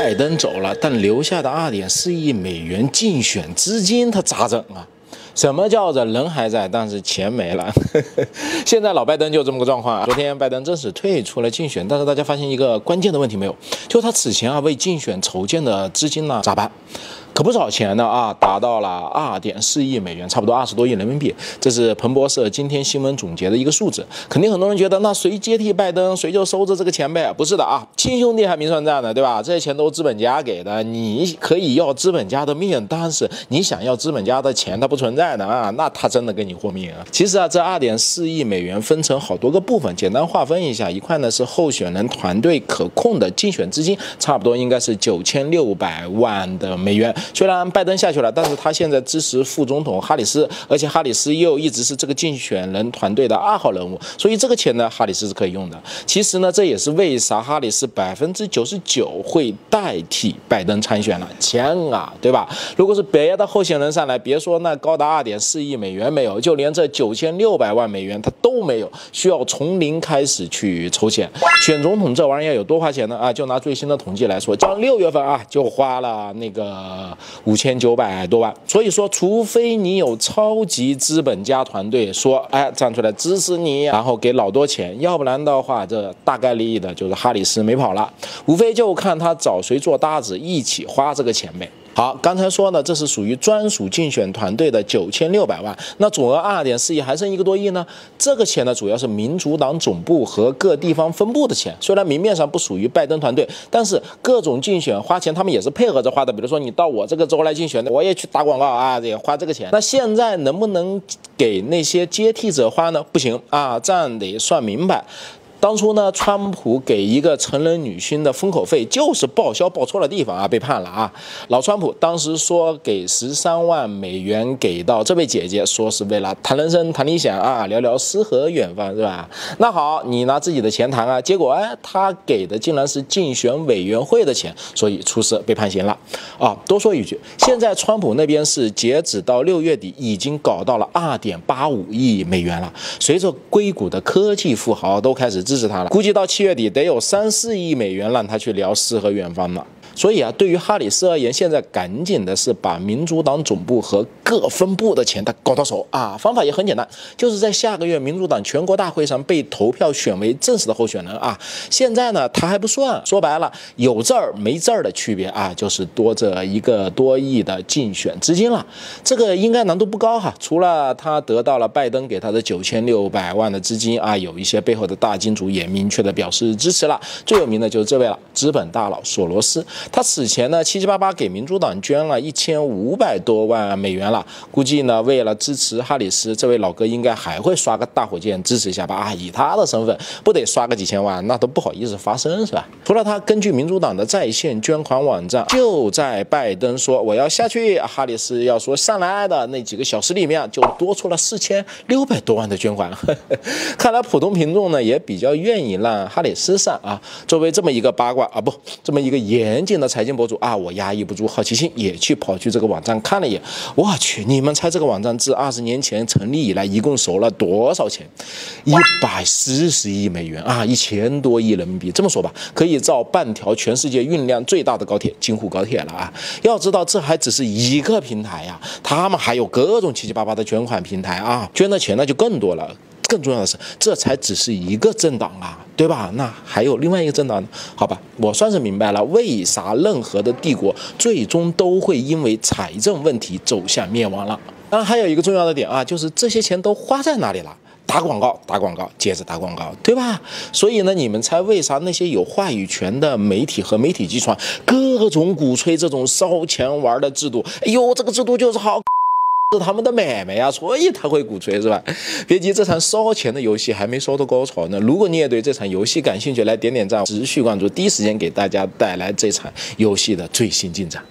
拜登走了，但留下的二点四亿美元竞选资金，他咋整啊？什么叫做人还在，但是钱没了？现在老拜登就这么个状况啊。昨天拜登正式退出了竞选，但是大家发现一个关键的问题没有？就他此前啊为竞选筹建的资金呢咋办？可不少钱呢啊，达到了二点四亿美元，差不多二十多亿人民币。这是彭博社今天新闻总结的一个数字。肯定很多人觉得，那谁接替拜登，谁就收着这个钱呗？不是的啊，亲兄弟还明算账呢，对吧？这些钱都是资本家给的，你可以要资本家的命，但是你想要资本家的钱，它不存在的啊，那他真的给你豁命啊。其实啊，这二点四亿美元分成好多个部分，简单划分一下，一块呢是候选人团队可控的竞选资金，差不多应该是九千六百万的美元。虽然拜登下去了，但是他现在支持副总统哈里斯，而且哈里斯又一直是这个竞选人团队的二号人物，所以这个钱呢，哈里斯是可以用的。其实呢，这也是为啥哈里斯百分之九十九会代替拜登参选了，钱啊，对吧？如果是别的候选人上来，别说那高达二点四亿美元没有，就连这九千六百万美元他都没有，需要从零开始去筹钱。选总统这玩意儿有多花钱呢？啊，就拿最新的统计来说，将六月份啊就花了那个。五千九百多万，所以说，除非你有超级资本家团队说，哎，站出来支持你，然后给老多钱，要不然的话，这大概率的就是哈里斯没跑了，无非就看他找谁做搭子，一起花这个钱呗。好，刚才说的这是属于专属竞选团队的九千六百万，那总额二点四亿，还剩一个多亿呢。这个钱呢，主要是民主党总部和各地方分部的钱。虽然明面上不属于拜登团队，但是各种竞选花钱，他们也是配合着花的。比如说你到我这个州来竞选，我也去打广告啊，也花这个钱。那现在能不能给那些接替者花呢？不行啊，这样得算明白。当初呢，川普给一个成人女星的封口费就是报销报错了地方啊，被判了啊。老川普当时说给十三万美元给到这位姐姐，说是为了谈人生谈理想啊，聊聊诗和远方是吧？那好，你拿自己的钱谈啊，结果哎，他给的竟然是竞选委员会的钱，所以出事被判刑了啊。多说一句，现在川普那边是截止到六月底已经搞到了二点八五亿美元了，随着硅谷的科技富豪都开始。支持他了，估计到七月底得有三四亿美元让他去聊诗和远方了。所以啊，对于哈里斯而言，现在赶紧的是把民主党总部和各分部的钱他搞到手啊！方法也很简单，就是在下个月民主党全国大会上被投票选为正式的候选人啊。现在呢，他还不算，说白了有字儿没字儿的区别啊，就是多这一个多亿的竞选资金了。这个应该难度不高哈，除了他得到了拜登给他的九千六百万的资金啊，有一些背后的大金主也明确的表示支持了。最有名的就是这位了，资本大佬索罗斯。他此前呢七七八八给民主党捐了一千五百多万美元了，估计呢为了支持哈里斯，这位老哥应该还会刷个大火箭支持一下吧？啊，以他的身份，不得刷个几千万，那都不好意思发声是吧？除了他，根据民主党的在线捐款网站，就在拜登说我要下去，哈里斯要说上来的那几个小时里面，就多出了四千六百多万的捐款。看来普通民众呢也比较愿意让哈里斯上啊。作为这么一个八卦啊，不，这么一个严。的财经博主啊，我压抑不住好奇心，也去跑去这个网站看了一眼。我去，你们猜这个网站自二十年前成立以来，一共收了多少钱？一百四十亿美元啊，一千多亿人民币。这么说吧，可以造半条全世界运量最大的高铁——京沪高铁了啊！要知道，这还只是一个平台呀，他们还有各种七七八八的捐款平台啊，捐的钱那就更多了。更重要的是，这才只是一个政党啊，对吧？那还有另外一个政党呢？好吧，我算是明白了，为啥任何的帝国最终都会因为财政问题走向灭亡了。当然，还有一个重要的点啊，就是这些钱都花在哪里了？打广告，打广告，接着打广告，对吧？所以呢，你们猜为啥那些有话语权的媒体和媒体集团各种鼓吹这种烧钱玩的制度？哎呦，这个制度就是好。是他们的买卖呀，所以他会鼓吹是吧？别急，这场烧钱的游戏还没烧到高潮呢。如果你也对这场游戏感兴趣，来点点赞，持续关注，第一时间给大家带来这场游戏的最新进展。